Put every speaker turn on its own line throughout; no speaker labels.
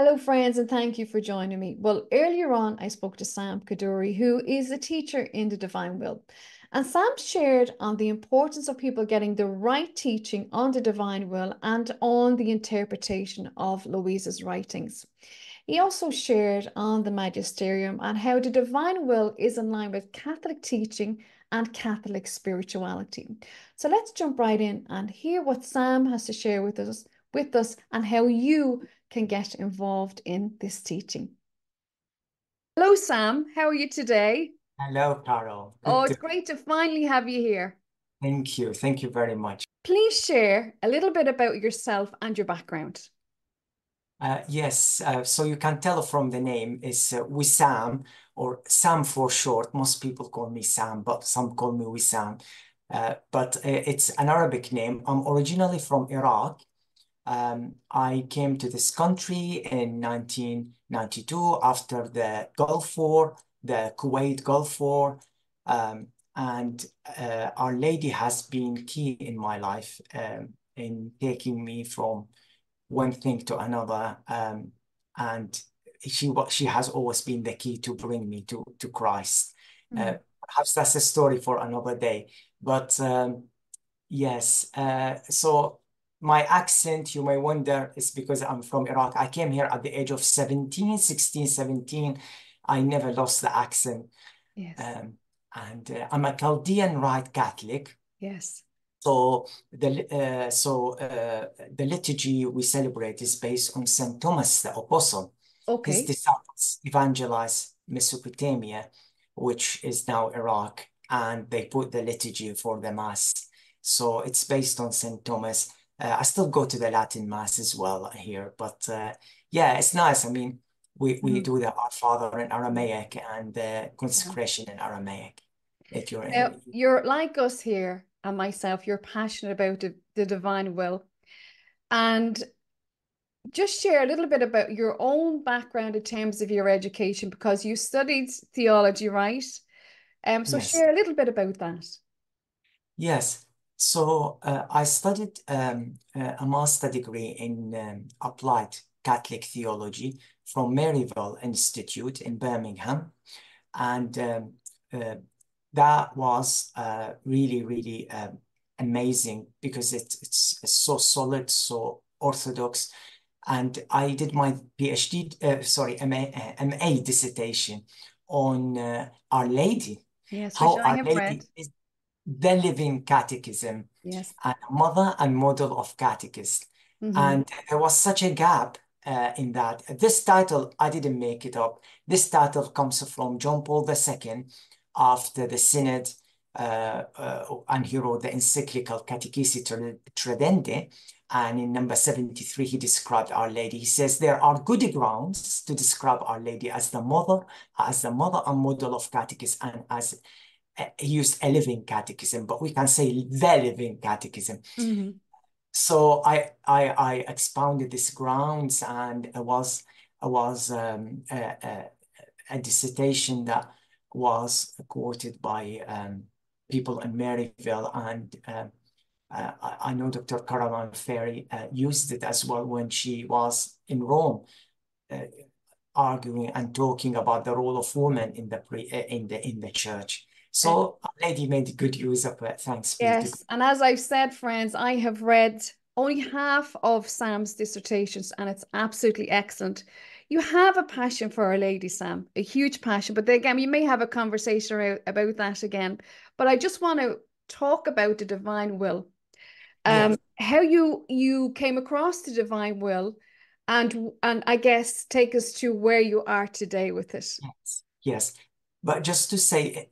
Hello, friends, and thank you for joining me. Well, earlier on, I spoke to Sam Kaduri, who is a teacher in the Divine Will. And Sam shared on the importance of people getting the right teaching on the Divine Will and on the interpretation of Louisa's writings. He also shared on the Magisterium and how the Divine Will is in line with Catholic teaching and Catholic spirituality. So let's jump right in and hear what Sam has to share with us, with us and how you can get involved in this teaching. Hello, Sam. How are you today?
Hello, Carol.
Good oh, it's to... great to finally have you here.
Thank you. Thank you very much.
Please share a little bit about yourself and your background.
Uh, yes, uh, so you can tell from the name is uh, Wissam or Sam for short. Most people call me Sam, but some call me Wissam. Uh, but uh, it's an Arabic name. I'm originally from Iraq, um, I came to this country in 1992 after the Gulf War, the Kuwait Gulf War, um, and uh, Our Lady has been key in my life um, in taking me from one thing to another, um, and she she has always been the key to bring me to to Christ. Mm -hmm. uh, perhaps that's a story for another day, but um, yes. Uh, so my accent, you may wonder, is because I'm from Iraq. I came here at the age of 17, 16, 17. I never lost the accent.
Yes.
Um, and uh, I'm a Chaldean Rite Catholic.
Yes.
So the uh, so uh, the liturgy we celebrate is based on Saint Thomas the Apostle.
Okay.
His disciples evangelized Mesopotamia, which is now Iraq, and they put the liturgy for the mass. So it's based on Saint Thomas. Uh, I still go to the Latin Mass as well here, but uh, yeah, it's nice. I mean, we, we mm. do the Our Father in Aramaic and the consecration yeah. in Aramaic. If you're,
now, you're like us here and myself, you're passionate about the, the divine will. And just share a little bit about your own background in terms of your education because you studied theology, right? Um, so yes. share a little bit about that.
Yes. So uh, I studied um, uh, a master degree in um, applied Catholic theology from Maryvale Institute in Birmingham. And um, uh, that was uh, really, really um, amazing because it, it's, it's, so solid, so orthodox. And I did my PhD, uh, sorry, MA, uh, MA dissertation on Our Lady.
Yes, how Our Lady
is the living catechism
yes.
and mother and model of catechist. Mm -hmm. and there was such a gap uh, in that. This title i didn't make it up. This title comes from john paul ii after the synod uh, uh, and he wrote the encyclical catechesi tradendae and in number 73 he described our lady. He says there are good grounds to describe our lady as the mother as the mother and model of catechist and as used a living catechism, but we can say the living catechism.
Mm-hmm.
So I, I I expounded these grounds, and it was it was um, a, a, a, dissertation that was quoted by um, people in Maryvale, and um, uh, I, know Dr. Caroline Farey uh, used it as well when she was in Rome. Uh, arguing and talking about the role of women in the pre, uh, in the in the church so Lady made good use of it. Thanks.
Yes. And as I've said, friends, I have read only half of Sam's dissertations and it's absolutely excellent. You have a passion for Our Lady, Sam, a huge passion. But again, we may have a conversation about that again. But I just want to talk about the divine will. Um, yes. how you you came across the divine will and and I guess take us to where you are today with it.
Yes. Yes. But just to say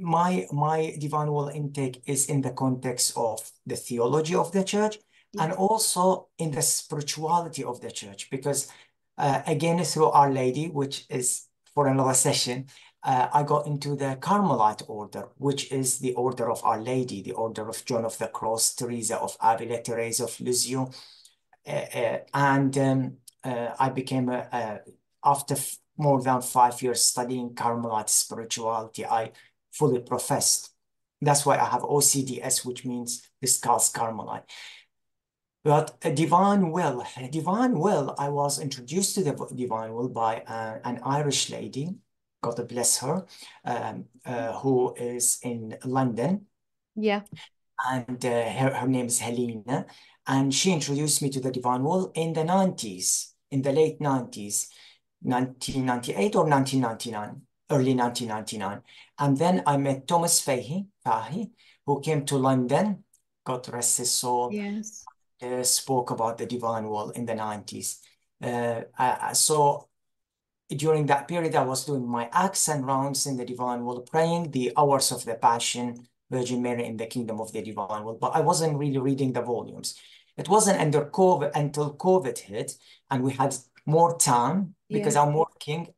my my divine will intake is in the context of the theology of the church yeah. and also in the spirituality of the church because uh, again through our lady which is for another session uh, i got into the carmelite order which is the order of our lady the order of john of the cross teresa of avila teresa of lisieux uh, uh and um, uh, i became a, a after more than five years studying carmelite spirituality i fully professed. That's why I have OCDS, which means Discalced Carmelite. But a divine will, a divine will, I was introduced to the divine will by uh, an Irish lady, God bless her, um, uh, who is in London.
Yeah.
And uh, her, her name is Helena. And she introduced me to the divine will in the 90s, in the late 90s, 1998 or 1999, early 1999. And then I met Thomas Fahey, Fahey who came to London, God rest his soul.
Yes
uh, spoke about the divine will in the 90s. Uh, I, so during that period, I was doing my accent rounds in the divine will, praying the hours of the Passion, Virgin Mary in the Kingdom of the Divine Will, but I wasn't really reading the volumes. It wasn't under COVID until COVID hit, and we had more time because yeah. I'm working.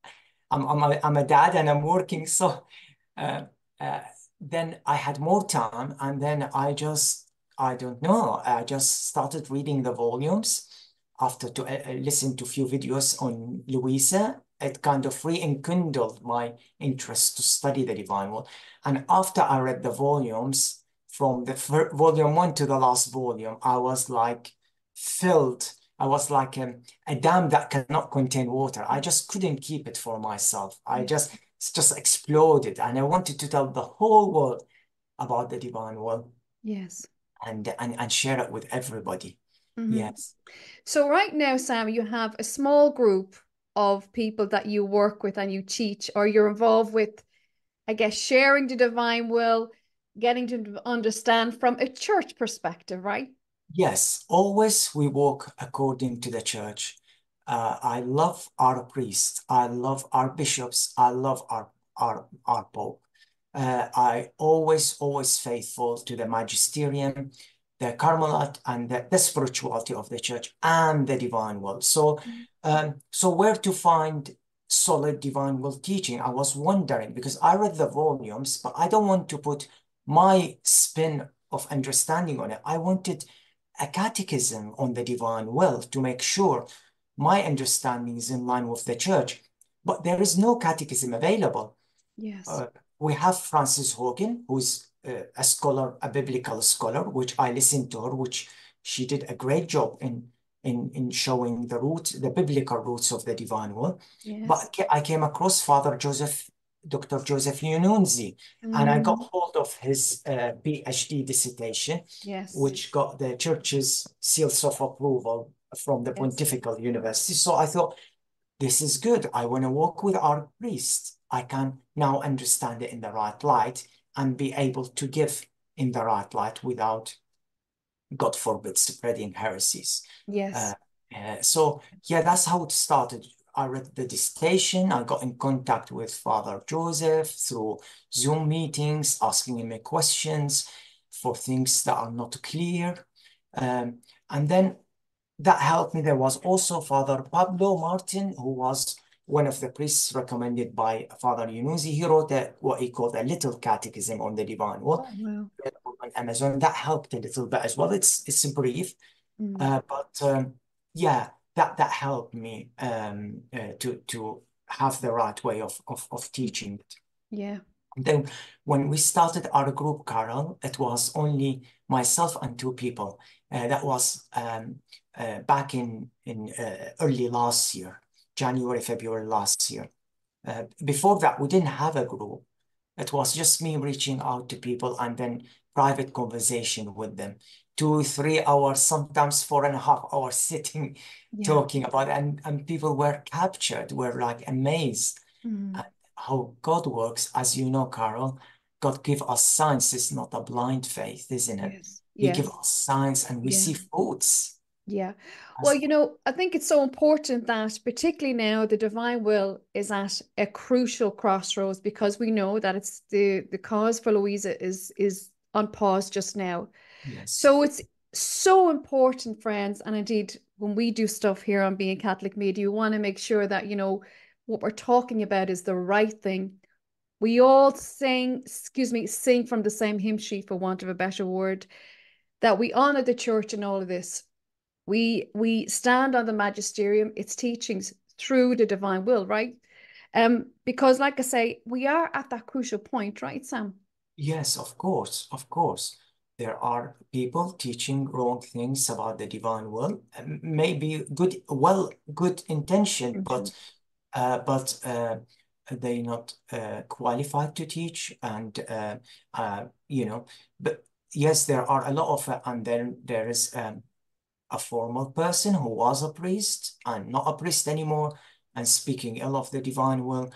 I'm, I'm, a, I'm a dad and I'm working. So uh, uh, then I had more time, and then I just I don't know. I just started reading the volumes after to uh, listen to a few videos on Louisa. It kind of rekindled my interest to study the divine will. And after I read the volumes from the volume one to the last volume, I was like filled. I was like a, a dam that cannot contain water. I just couldn't keep it for myself. I just just exploded, and I wanted to tell the whole world about the divine will.
Yes
and and, and share it with everybody. Mm-hmm. Yes.
So right now, Sam, you have a small group of people that you work with and you teach, or you're involved with, I guess, sharing the divine will, getting to understand from a church perspective, right?
Yes, always we walk according to the church. Uh, I love our priests. I love our bishops. I love our our our pope uh, I always, always faithful to the magisterium, the Carmelite, and the, the spirituality of the church and the divine will. So, um, so where to find solid divine will teaching? I was wondering because I read the volumes, but I don't want to put my spin of understanding on it. I wanted a catechism on the divine will to make sure my understanding is in line with the church. But there is no catechism available.
Yes. Uh,
we have Frances Hogan, who's uh, a scholar, a biblical scholar, which I listened to her, which she did a great job in in in showing the root, the biblical roots of the divine will. Yes. But I came across Father Joseph, Dr. Joseph Iannuzzi, mm. and I got mm. hold of his uh, PhD dissertation,
yes.
which got the church's seals of approval from the. Pontifical University. So I thought, this is good. I want to work with our priests. I can now understand it in the right light and be able to give in the right light without, God forbid, spreading heresies.
Yes. Uh,
uh, so, yeah, that's how it started. I read the dissertation. I got in contact with Father Joseph through Zoom meetings, asking him questions for things that are not clear. Um, and then that helped me. There was also Father Pablo Martin, who was one of the priests recommended by Father Iannuzzi, he wrote a, what he called a little catechism on the divine will oh, wow. on Amazon. That helped a little bit as well. It's it's brief, mm. uh, but um, yeah, that that helped me um, uh, to to have the right way of of, of teaching it.
Yeah.
And then when we started our group, Carol, it was only myself and two people. Uh, that was um, uh, back in in uh, early last year. January, February last year. Uh, before that, we didn't have a group. It was just me reaching out to people and then private conversation with them. Two, three hours, sometimes four and a half hours sitting, yeah. talking about it. And, and people were captured, were like amazed mm. at how God works. As you know, Carol, God give us signs. It's not a blind faith, isn't it? Yes. He yes. give us signs and we yeah. see fruits.
Yeah. Well, you know, I think it's so important that, particularly now, the divine will is at a crucial crossroads because we know that it's the the cause for Louisa is is on pause just now.
Yes.
So it's so important, friends, and indeed, when we do stuff here on Being Catholic Media, we want to make sure that you know what we're talking about is the right thing. We all sing, excuse me, sing from the same hymn sheet, for want of a better word, that we honor the church and all of this we we stand on the magisterium, its teachings through the divine will, right? Um, because like I say, we are at that crucial point, right, Sam?
Yes, of course, of course. there are people teaching wrong things about the divine will. Maybe good, well, good intention,
Mhm.
but uh, but uh, they not uh, qualified to teach, and uh, uh, you know, but yes, there are a lot of, uh, and then there is um, a formal person who was a priest and not a priest anymore, and speaking ill of the divine will.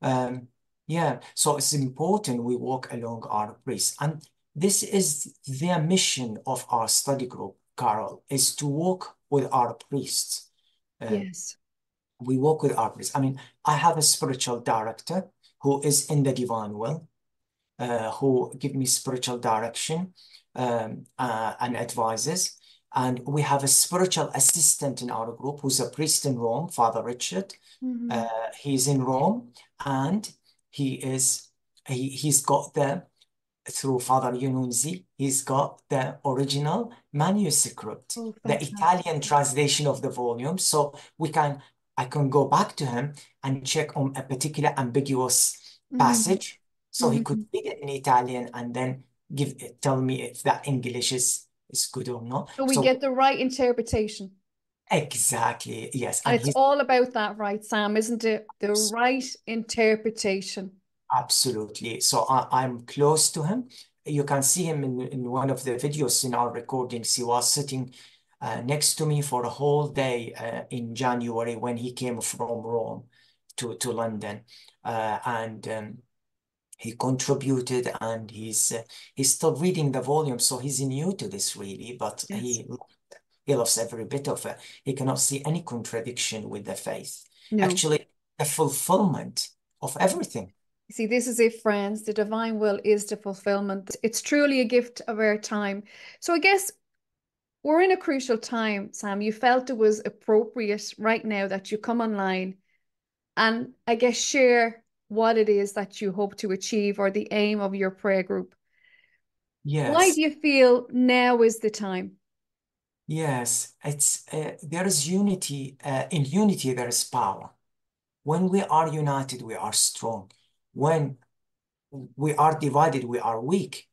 Um, yeah, so it's important we walk along our priests, and this is the mission of our study group, Carol, is to walk with our priests. Uh,
Yes.
We work with our priests. I mean, I have a spiritual director who is in the divine will, uh, who give me spiritual direction um, uh, and advises. And we have a spiritual assistant in our group who's a priest in Rome, Father Richard.
Mhm.
Uh, he's in Rome and he is he he's got the through Father Iannuzzi, he's got the original manuscript,
Oh,
the. Italian translation of the volume. So we can I can go back to him and check on a particular ambiguous
Mhm.
passage. So he
Mhm.
could read it in Italian and then give tell me if that English is is good or not.
So we
So
get the right interpretation.
exactly, yes.
And
And
it's all about that, right, Sam, isn't it? The right interpretation.
Absolutely. So I, I'm close to him. You can see him in, in one of the videos in our recordings. He was sitting uh, next to me for a whole day uh, in January when he came from Rome to, to London. Uh, and um, he contributed and he's uh, he's still reading the volume, so he's new to this really, but
Yes.
he he loves every bit of it. He cannot see any contradiction with the faith.
No.
Actually, the fulfillment of everything.
See, this is it, friends. The divine will is the fulfillment. It's truly a gift of our time. So I guess we're in a crucial time, Sam. You felt it was appropriate right now that you come online and I guess share what it is that you hope to achieve or the aim of your prayer group.
Yes.
Why do you feel now is the time?
Yes, it's uh, there is unity. Uh, in unity, there is power. When we are united, we are strong. When we are divided, we are weak.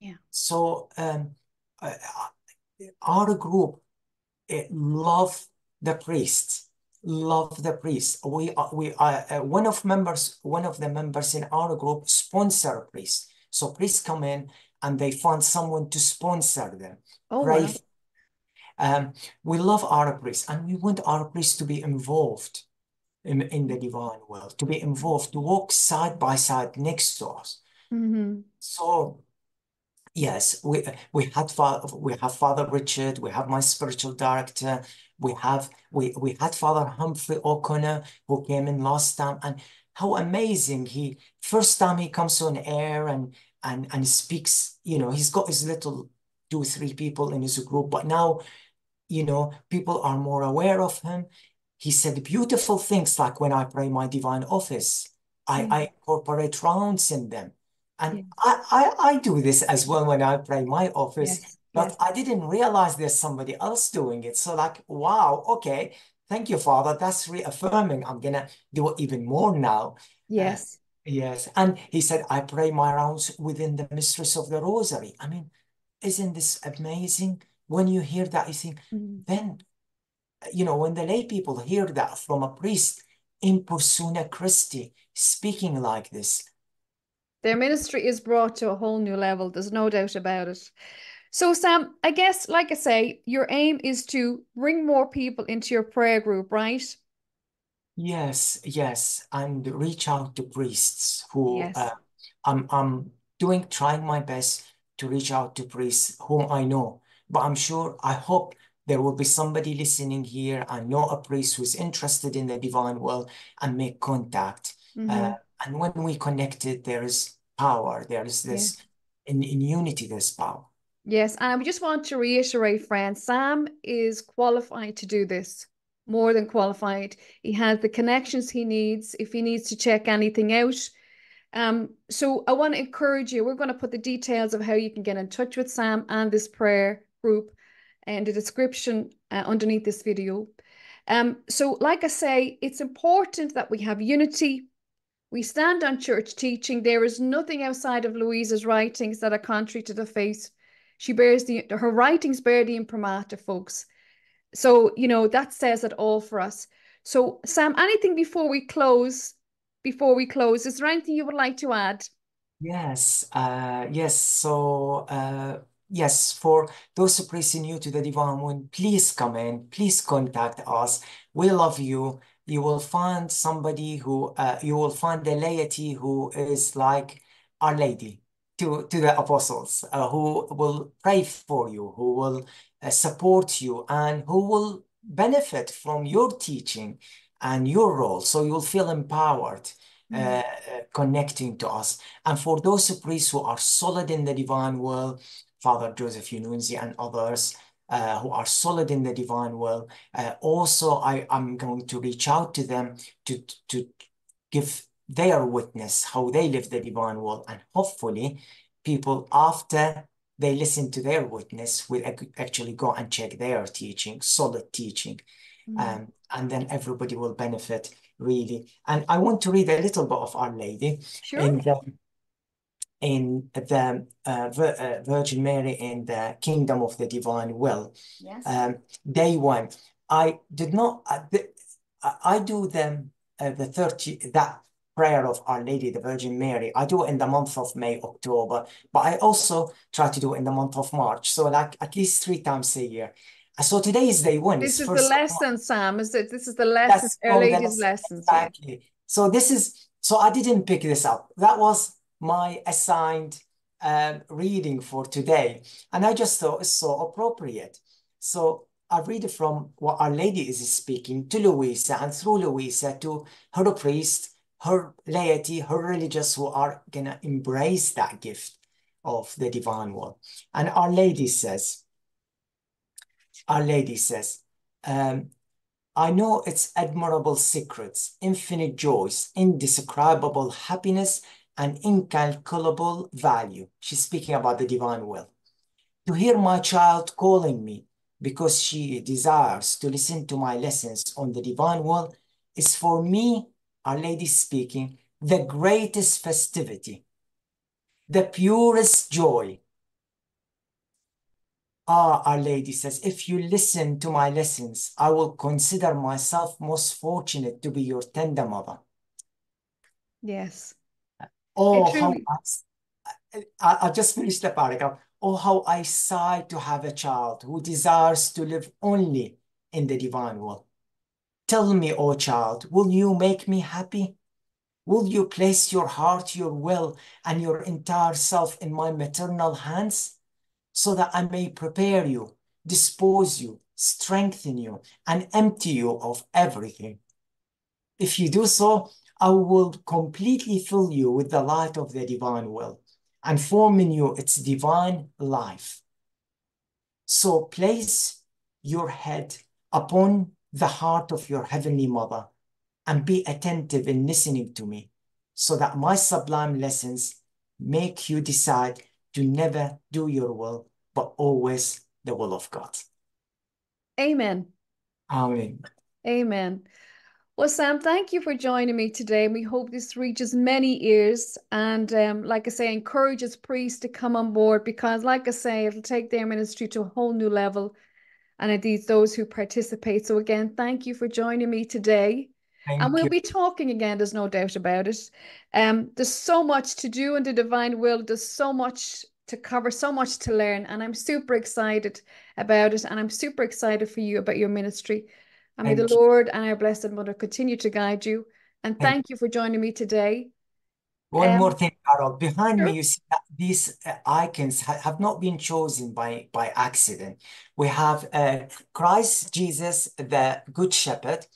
Yeah.
So, um, uh, our group uh, love the priests, love the priests. We are, we are uh, one of members, one of the members in our group sponsor priests. So priests come in and they find someone to sponsor them.
Oh,
Pray
wow.
um, we love our priests and we want our priests to be involved in, in the divine world, to be involved, to walk side by side next to us.
Mhm.
So, yes, we we had father, we have Father Richard, we have my spiritual director, we have we we had Father Humphrey O'Connor who came in last time, and how amazing he first time he comes on air and and and speaks, you know, he's got his little two, three people in his group, but now you know, people are more aware of him. He said beautiful things like when I pray my divine office, I,
mm.
I incorporate rounds in them.
Yeah.
And I, I, I do this as well when I pray my office,
Yes.
but
Yes.
I didn't realize there's somebody else doing it. So like, wow, okay, thank you, Father. That's reaffirming. I'm gonna do it even more now. Uh,
Yes.
yes. And he said, I pray my rounds within the Mysteries of the Rosary. I mean, isn't this amazing? When you hear that, you think,
Mhm.
then, you know, when the lay people hear that from a priest in persona Christi speaking like this,
Their ministry is brought to a whole new level. There's no doubt about it. So, Sam, I guess, like I say, your aim is to bring more people into your prayer group, right?
yes, yes, and reach out to priests who
Yes.
uh, I'm, I'm doing, trying my best to reach out to priests whom I know. But I'm sure, I hope there will be somebody listening here. I know a priest who's interested in the divine world and make contact. Uh,
Mhm.
And when we connect it, there is power. There is
Yeah.
this, in, in unity, there's power.
Yes, and we just want to reiterate, friends, Sam is qualified to do this, more than qualified. He has the connections he needs if he needs to check anything out. Um, so I want to encourage you. We're going to put the details of how you can get in touch with Sam and this prayer group in the description uh, underneath this video. Um, so, like I say, it's important that we have unity. We stand on church teaching. There is nothing outside of Louisa's writings that are contrary to the faith. She bears the her writings bear the imprimatur, folks. So you know that says it all for us. So Sam, anything before we close? Before we close, is there anything you would like to add?
Yes, uh, yes. So, uh, yes, for those who praise new to the Divine One, please come in, please contact us. We love you. You will find somebody who, uh, you will find the laity who is like Our Lady to, to the apostles, uh, who will pray for you, who will uh, support you, and who will benefit from your teaching and your role. So you'll feel empowered. Uh, uh, connecting to us. And for those priests who are solid in the divine will, Father Joseph Iannuzzi and others uh, who are solid in the divine will, uh, also I am going to reach out to them to, to give their witness, how they live the divine will. And hopefully people after they listen to their witness will actually go and check their teaching, solid teaching. Mm. Um, and then everybody will benefit really. And I want to read a little bit of Our Lady
sure.
in the in the uh, Vir uh, Virgin Mary in the Kingdom of the Divine Will.
Yes.
Um, day one. I did not. Uh, the, I do them uh, the thirty that prayer of Our Lady, the Virgin Mary. I do it in the month of May, October, but I also try to do it in the month of March. So like at least three times a year. So today is day one.
This is the lesson, Sam. Is it? This is the lesson. Our Lady's lesson.
Exactly. Yeah. So this is. So I didn't pick this up. That was my assigned um, reading for today, and I just thought it's so appropriate. So I read from what Our Lady is speaking to Louisa, and through Louisa to her priest, her laity, her religious who are gonna embrace that gift of the divine one. And Our Lady says. Our Lady says, um, I know its admirable secrets, infinite joys, indescribable happiness, and incalculable value. She's speaking about the divine will. To hear my child calling me because she desires to listen to my lessons on the divine will is for me, Our Lady speaking, the greatest festivity, the purest joy, Ah, Our Lady says, if you listen to my lessons, I will consider myself most fortunate to be your tender mother.
Yes.
Oh, how I, I, I just finished the paragraph. Oh, how I sigh to have a child who desires to live only in the divine will. Tell me, oh child, will you make me happy? Will you place your heart, your will, and your entire self in my maternal hands? so that I may prepare you, dispose you, strengthen you, and empty you of everything. If you do so, I will completely fill you with the light of the divine will and form in you its divine life. So place your head upon the heart of your heavenly mother and be attentive in listening to me so that my sublime lessons make you decide to never do your will, but always the will of God.
Amen.
Amen.
Amen. Well, Sam, thank you for joining me today. We hope this reaches many ears and, um, like I say, encourages priests to come on board because, like I say, it'll take their ministry to a whole new level and indeed those who participate. So, again, thank you for joining me today. Thank and we'll you. be talking again, there's no doubt about it. Um, there's so much to do in the divine will, there's so much to cover so much to learn and i'm super excited about it and i'm super excited for you about your ministry and may the lord and our blessed mother continue to guide you. And thank, you for joining me today.
One um, more thing carol. Behind sure. me you see that these uh, icons ha have not been chosen by by accident. We have uh, christ jesus the good shepherd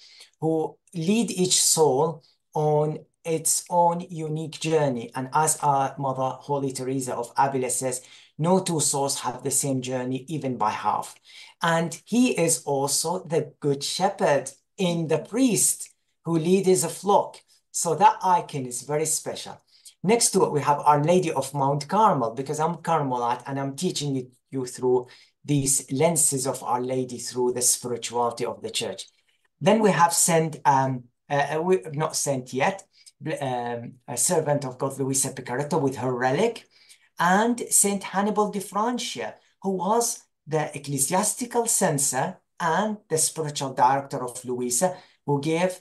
who lead each soul on its own unique journey. And as our mother, Holy Teresa of Avila says, no two souls have the same journey, even by half. And he is also the good shepherd in the priest who leads a flock. So that icon is very special. Next to it, we have Our Lady of Mount Carmel, because I'm Carmelite and I'm teaching you, through these lenses of Our Lady through the spirituality of the church. Then we have Saint, um, uh, uh we not Saint yet, um, a servant of God, Luisa Piccarreta, with her relic, and Saint Hannibal de Francia, who was the ecclesiastical censor and the spiritual director of Luisa, who gave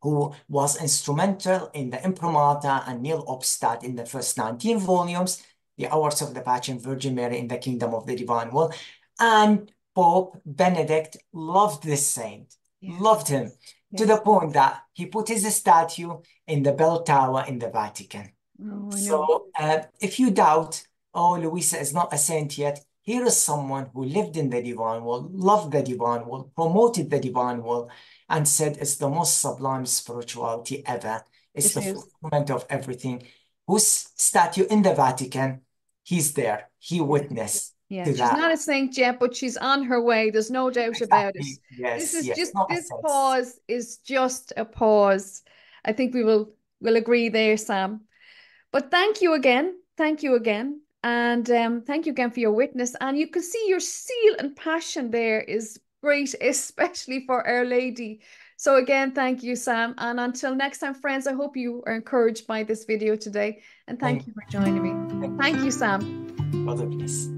who was instrumental in the Imprimatur and Nil Obstat in the first 19 volumes, The Hours of the Passion Virgin Mary in the Kingdom of the Divine Will. And Pope Benedict loved this saint, yes. loved him, yes. to the point that he put his statue in the bell tower in the Vatican. Oh, so uh, if you doubt, oh, Luisa is not a saint yet, here is someone who lived in the divine world, loved the divine world, promoted the divine world, and said it's the most sublime spirituality ever. It's the fulfillment of everything. Whose statue in the Vatican, he's there. He witnessed.
Yeah, she's that. not a saint yet, but she's on her way. There's no doubt exactly. about it. Yes, this is yes, just this pause is just a pause. I think we will will agree there, Sam. But thank you again. Thank you again. And um, thank you again for your witness. And you can see your zeal and passion there is great, especially for Our Lady. So again, thank you, Sam. And until next time, friends, I hope you are encouraged by this video today. And thank, thank you for joining me. Thank, thank you, Sam.
Mother bless.